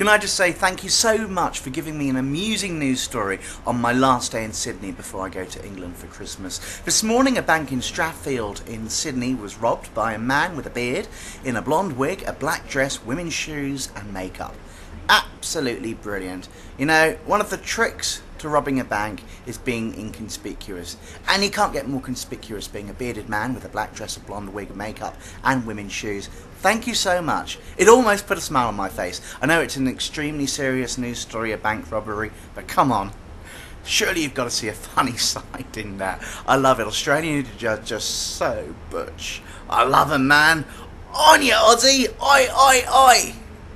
Can I just say thank you so much for giving me an amusing news story on my last day in Sydney before I go to England for Christmas. This morning, a bank in Strathfield in Sydney was robbed by a man with a beard, in a blonde wig, a black dress, women's shoes, and makeup. Absolutely brilliant. You know, one of the tricks to robbing a bank is being inconspicuous. And you can't get more conspicuous being a bearded man with a black dress, a blonde wig, makeup, and women's shoes. Thank you so much. It almost put a smile on my face. I know it's an extremely serious news story, a bank robbery, but come on. Surely you've got to see a funny side in that. I love it. Australian are just so butch. I love 'em, man. On you, Aussie! Oi, oi, oi!